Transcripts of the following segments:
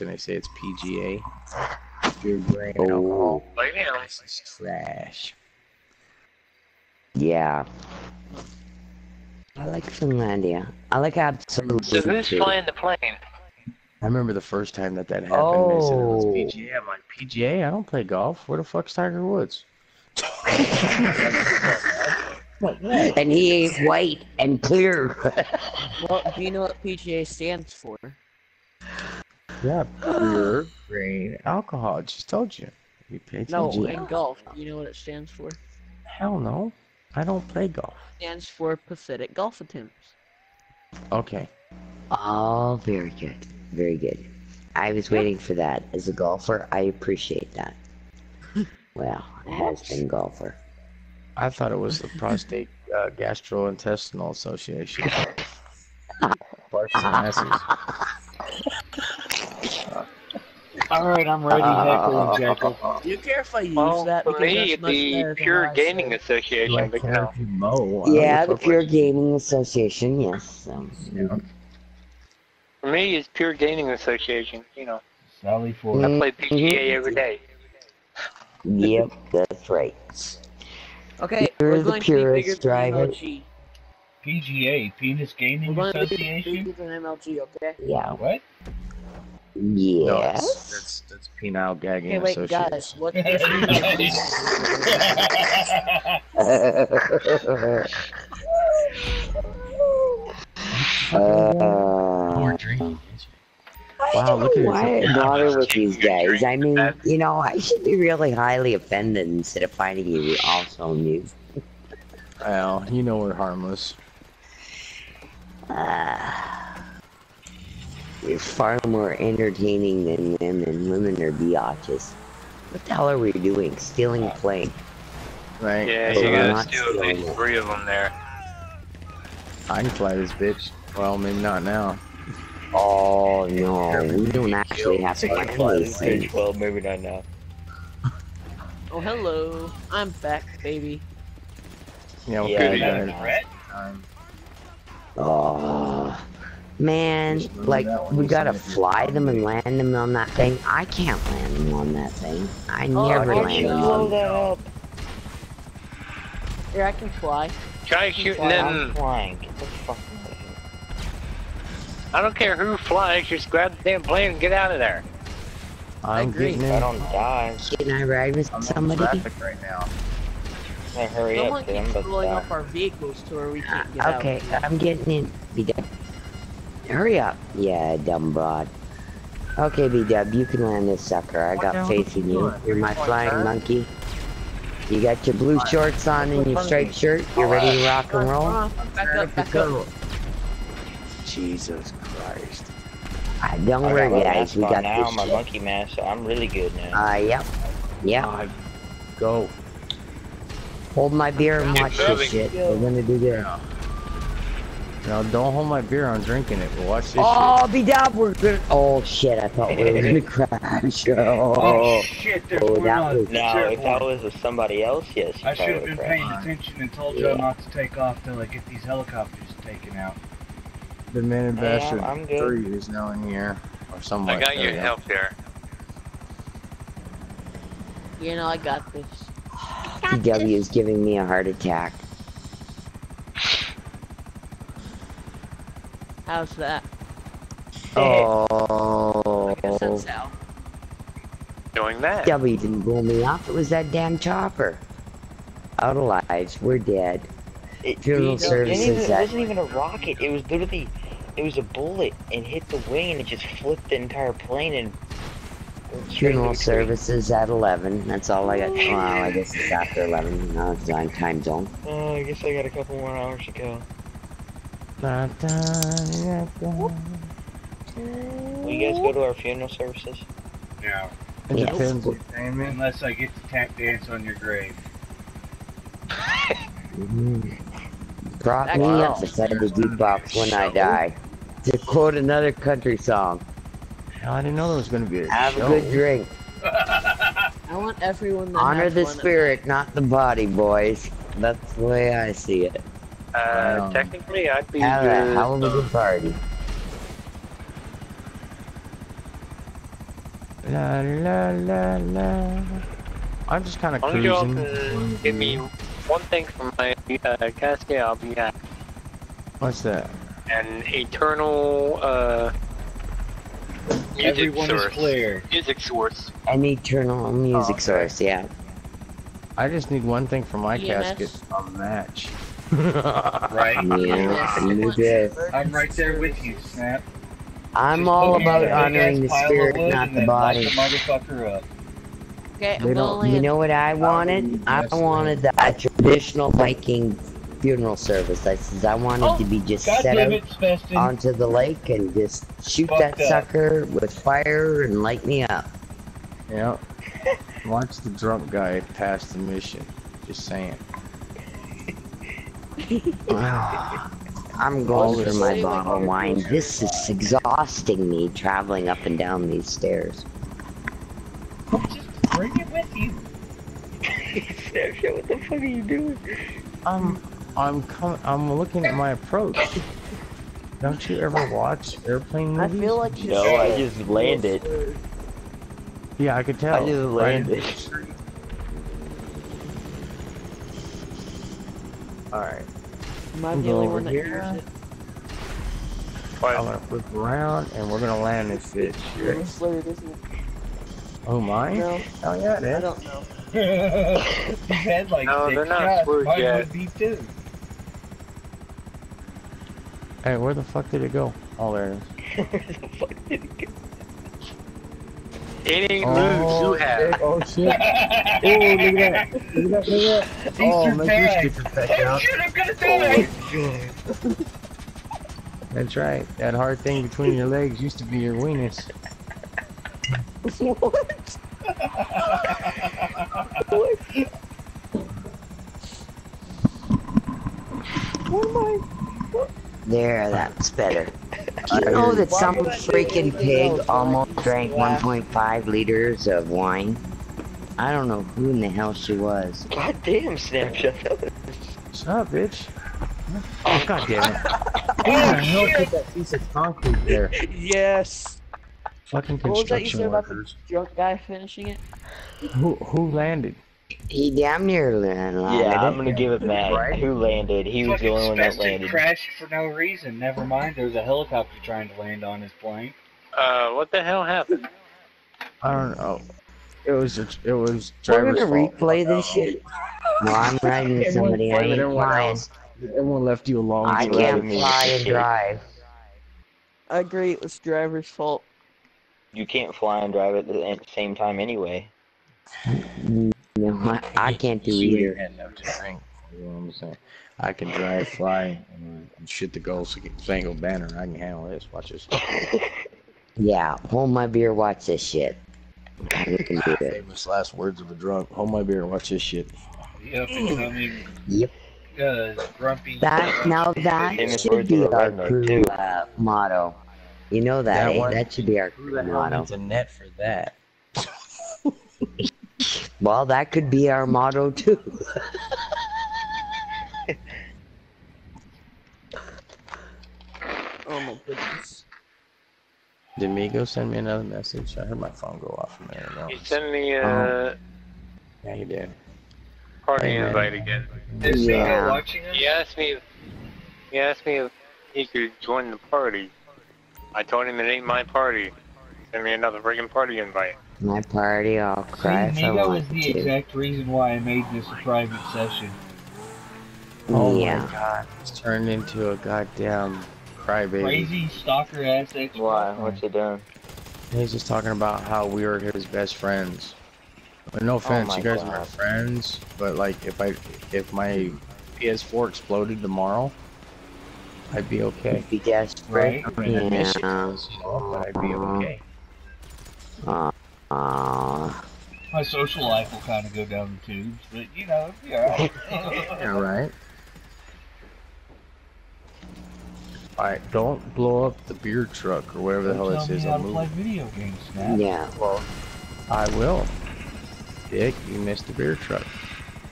and they say it's PGA. Pure grain oh. alcohol. Right now. This is trash. Yeah. I like Finlandia. I like absolutely. So who's too. flying the plane? I remember the first time that that happened. They said it was Oh. PGA. I'm like, PGA? I don't play golf. Where the fuck's Tiger Woods? And he ain't white and clear. Well, do you know what PGA stands for? Yeah, pure grain alcohol. I just told you. You pay No, attention. in golf. Do you know what it stands for? Hell no. I don't play golf. stands for Pathetic Golf Attempts. Okay. oh, very good. Very good. I was waiting for that. As a golfer, I appreciate that. Well, a has been golfer. I thought it was the Prostate uh, Gastrointestinal Association. Barks and asses. Alright, I'm ready, Heckle and Jeckle. Do you care if I use Well, that? for Because me, that's much the Pure Gaming said. Do Association, I but care no. if you mow? Yeah, the a Pure. Gaming Association, yes. Um, Yeah. For me, it's Pure Gaming Association. You know, Sally Ford. I play PGA every day. yep, that's right. Okay, You're we're the going to be bigger purest than driver. MLG. PGA, Penis We're Gaming going to be Association? bigger than MLG, okay? Yeah. What? No, Yes. that's, that's, that's penile gagging Okay, wait, association. guys, what's uh, drinking. I Wow, don't look at know it. why I bother with these guys. I mean, you know, I should be really highly offended instead of finding you also new. Well, you know we're harmless. Uh, you're far more entertaining than them, and women are biatches. What the hell are we doing? Stealing a plane? Right? Yeah, So you gotta not steal at least three of them there. I can fly this bitch. Well, maybe not now. Oh no, we don't actually have to land this thing. Well, maybe not now. Oh, hello. I'm back, baby. Yeah, we'll Yeah, figure I that know. Um, Oh, man, like we gotta send it to your fly them and land them on that thing. I can't land them on that thing. I Oh, never oh, land you them blow on. that up. Here, I can fly. Try shooting I'm them. flying. Get the fuck out of here. I don't care who flies, just grab the damn plane and get out of there. I'm agree. getting If I don't die, Can I ride with I'm in somebody? traffic right now. I hurry Someone up, dude. I'm keeps blowing up our vehicles to where we Uh, can't get out. okay, I'm getting in. B Dub. Hurry up. Yeah, dumb broad. Okay, B Dub, you can land this sucker. I got the faith in you. You're my flying monkey. You got your blue shorts on and your striped shirt. You're ready to rock and roll? Uh, back up, back up. Jesus Christ. Ah, don't I worry, got my guys. mask We on got now, this my shit. monkey mask, so I'm really good now. Uh, yep. Yep. God, go. Hold my beer and Keep watch this moving. shit. We're gonna do good. No, don't hold my beer. I'm drinking it. But watch this Oh, be down. We're good. Oh shit! I thought we were gonna crash. Oh, Oh, shit, there's Oh, one that on was- No, Sure, if that was with somebody else, yes. I should have been would paying attention and told y'all Yeah. not to take off till I get these helicopters taken out. shit. The Man Yeah, Bastard I'm good. 3 is now in here. Or something I got that. your help there. You know, I got this. PW is giving me a heart attack. How's that? Oh, I guess that's how. Doing that. W didn't blow me off. It was that damn chopper. Out of lives. We're dead. It, Funeral it, services It, wasn't- it wasn't even a rocket. It was literally, it was a bullet and hit the wing and it just flipped the entire plane and. Funeral into the tree. services at 11. That's all I got. Well, I guess it's after 11. Now it's on time zone. Oh, uh, I guess I got a couple more hours to go. Da, da, da, da. Will you guys go to our funeral services? No, It Yes. depends. You paying me? unless I get to tap dance on your grave. Prop me Wow. up beside the jukebox when I die. To quote another country song, I didn't know there was going to be a have show. a good drink. I want everyone to Honor have the fun spirit, not the body, boys. That's the way I see it. Uh, Um, technically, I'd be Have a hell of a good party. La la la la. I'm just kind of As y'all cruising. can give me one thing from my uh, casket, I'll be happy. What's that? An eternal uh, music Everyone is source. clear. Music source. An eternal music okay. source, yeah. I just need one thing for my EMS? casket. A match. Right? Yeah, you do. I'm right there with you, Snap. I'm Just all put me on about honoring the pile of spirit, not the body. the motherfucker up. Okay, I'm don't- You know what I wanted? I Yes, wanted that traditional Viking funeral service. I says I wanted Oh, to be just God set damn out it, onto the lake and just shoot Fucked that up. sucker with fire and light me up. Yep. Watch the drunk guy pass the mission. Just saying. I'm going for my bottle of wine. This is exhausting me traveling up and down these stairs. Just bring it with you. Snapchat, what the fuck are you doing? Um, I'm I'm com- I'm looking at my approach. Don't you ever watch airplane movies? I movies? feel like you No, should. I just landed. Yeah, I could tell. I just right in the landed. street. Alright, Am I I'm the only going one that over hears here. it? I'm gonna flip around and we're gonna land this bitch. You? It's slurred, isn't it? Oh my? No, Oh yeah, it I is. don't know. He's had like No, six they're not shots. screwed Mine yet. would be too. Hey, where the fuck did it go? Oh, there it is. Where the fuck did it go? It ain't Oh, loose, you have. shit. Oh shit! Oh, look at that! Look at that! Look at that! Oh, Easter make your tag. stickers back Oh out. shit, I'm gonna oh, die! That's right. That hard thing between your legs used to be your weenus. There, that's better. Do you know that some freaking pig almost drank 1.5 liters of wine? I don't know who in the hell she was. God damn, Snapchat. that was- Shut up, bitch. Oh, god damn it. Who the hell put that piece of concrete there? Yes. Fucking What was that you said construction about the workers. drunk guy finishing it? Who, who landed? He damn near landed Yeah, I'm gonna give it back. Right? Who landed? He was the only one that Spestin landed. crashed for no reason. Never mind, there was a helicopter trying to land on his plane. Uh, what the hell happened? I don't know. It was, a, it was We're gonna fault. replay this shit. Well, I'm riding with somebody. I Everyone- ain't everyone flying. else- Everyone left you alone. I can't fly and drive. I agree, it was driver's fault. You can't fly and drive at the same time anyway. No, I, I can't do You either. had enough to drink, You know what I'm saying? I can drive, fly, and, and shit the gold spangled banner. I can handle this. Watch this. Yeah, hold my beer, watch this shit. I can do it. Famous last words of a drunk. Hold my beer. Watch this shit. Yep, becoming Yep. uh, grumpy. That now that should be our crew uh, motto. You know that, That eh? one? That should be our crew motto. needs a net for that? Well, that could be our motto too. Oh my goodness. Did Migo send me another message? I heard my phone go off a minute ago. You send me a Oh. Yeah, he did. party Hey, man. invite again. Is Yeah. Nico watching us? He asked me. If, he asked me if he could join the party. I told him it ain't my party. Send me another friggin' party invite. My party, I'll cry See, if I Nico want is the to. exact reason why I made this a private session. Oh yeah. my god. It's turned into a goddamn crybaby. Crazy stalker ass ex. Why? What's he doing? He's just talking about how we were his best friends. But no oh offense, my you guys are God. friends. But like, if I if my PS4 exploded tomorrow, I'd be okay. Be desperate. Right? I mean, I miss Yeah. guys, you but I'd be okay. Aw. Aw. My social life will kind of go down the tubes, but you know, yeah. Yeah, right. Alright, don't blow up the beer truck or whatever the hell Tell this me is. I'm play moving. video games, Snap. Yeah. Well, I will. Dick, you missed the beer truck.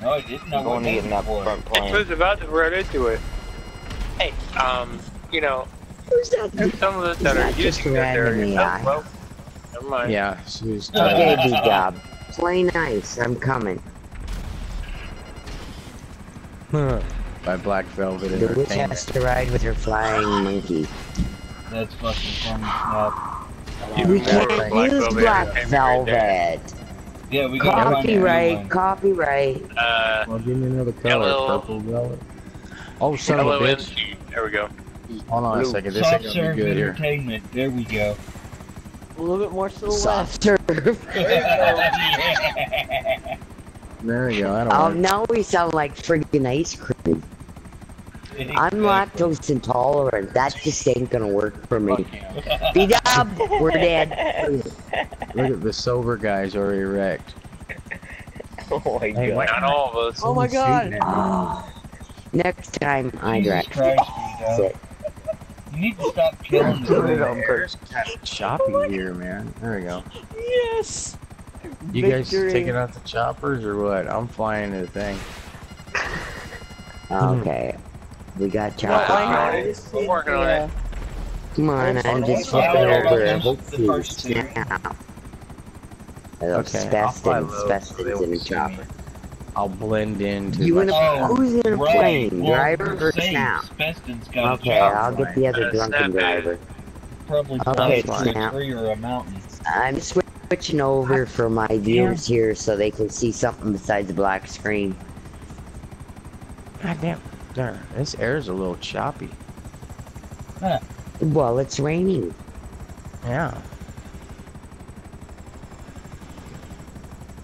No, I didn't. I I'm going to get in that for. front I was about to run into it. Hey, um, you know, Who's that? there's some of us that Not are just using this area randomly, so I- well, Never mind. Yeah, she was. Okay, B job. Play nice. I'm coming. by Black Velvet The witch Entertainment. has to ride with her flying monkey. That's fucking funny stuff. We can't Black use Velvet Black Entertainment right. Velvet. Yeah, we gotta find a new Copyright, copyright. Uh, Well, give me another color. Hello. Purple velvet. Oh, son of a bitch. There we go. Hold on a second. This Soft ain't gonna be good here. entertainment. There we go. A little bit more to the left. Soft serve. There we go. I don't Oh, now we sound like friggin' ice cream. I'm lactose intolerant. That just ain't gonna work for me. B dub, we're dead. Look at the sober guys are erect. Oh my Hey, god. Not all of us. Oh my God. shooting at me. Oh. Next time I Jesus direct. Christ, That's it. You need to stop killing the bears. Choppy oh here, man. There we go. Yes. You Victory. guys taking out the choppers or what? I'm flying the thing. Okay. We got choppers. Well, I'm working on it. Come on, I'm just flipping over and hopefully now. Okay, I'll fly low, so they me chopper. I'll blend into. You my in a, Oh, who's in a Right. plane? Well, driver or safe. snap? Speston's got a Okay. I'll get the other Uh, drunken Snap driver. Probably Okay, flying snap. a tree or a mountain. I'm switching over for my viewers here so they can see something besides the black screen. God damn. There. This air's a little choppy. Well, it's raining. Yeah.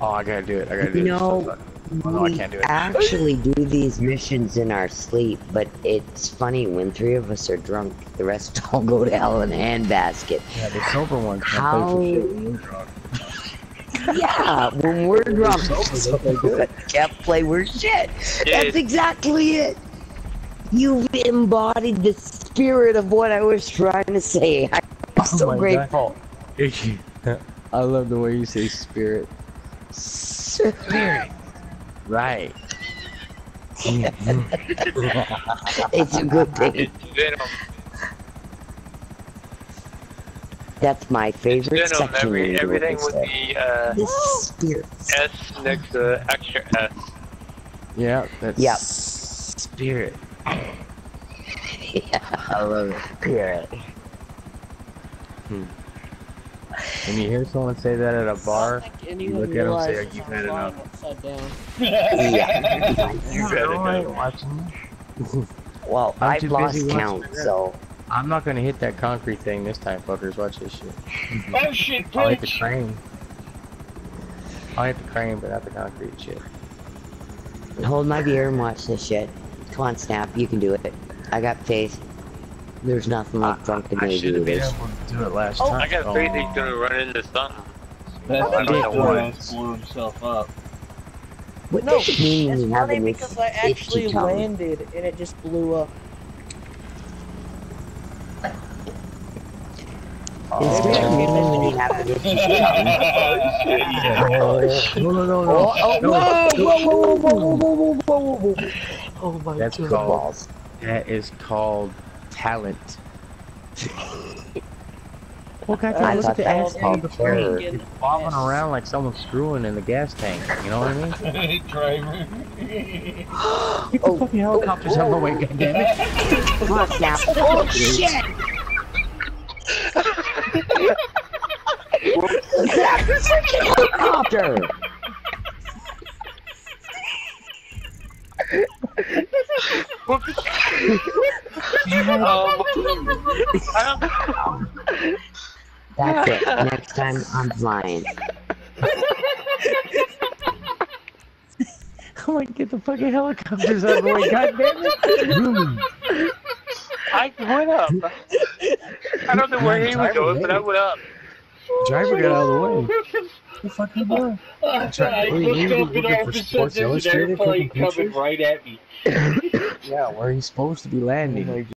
Oh, I gotta do it. I gotta do You it. know, Oh, no, I we can't do it. actually do these missions in our sleep, but it's funny when three of us are drunk, the rest all go to hell in a handbasket. Yeah, the sober ones can't How- play for shit when you're. Yeah, when we're drunk, so good. Can't play we're shit. That's exactly it. You've embodied the spirit of what I was trying to say. I'm Oh so grateful. I love the way you say spirit. Spirit. Right. It's a good thing. It's Venom. That's my It's favorite Venom. section. Every, everything book, with the uh, The spirit. S next to the extra S. Yeah, that's Yep. spirit. Yeah, I love it. spirit. When you hear someone say that at a bar, I don't think you look at at 'em and say, "You've had enough." Upside down. Yeah. You better know. Well, I'm I've too lost busy watching count, so I'm not gonna hit that concrete thing this time, fuckers. Watch this shit. oh shit, I'll hit the crane. I'll hit the crane, but not the concrete shit. hold my beer and watch this shit. Come on, Snap, you can do it. I got faith. There's nothing like drunken I should have been aviators. able to do it last Oh, time. I got oh. faith he's gonna run into something. That's I did the once. blew himself up. What No, does it mean it's when you have funny because I actually landed and it just blew up. Does it mean when you have an itchy oh, tongue? No, no, no, no. Oh, oh, No. whoa, whoa, whoa, whoa, whoa, whoa, whoa, whoa, whoa, whoa. Oh my That's God. called- balls. That is called talent. Well, I goddamn, look at the that ass was of the frame. terror. It's bobbing around like someone's screwing in the gas tank. You know what I mean? Driver. Get the Oh, fucking oh, helicopters out of the way, oh. goddammit. Come on, Snap. Oh, shit! Snap the freaking helicopter! Um, That's it. Next time, I'm flying. Come on, get the fucking helicopters out of the way, god damn goddammit. I went up. I don't know where he was going, but I went up. Driver got out of the way the fuck you doing? That's right. Were you, you looking for Sports Illustrated? Coming right at me. yeah, where he's supposed to be landing.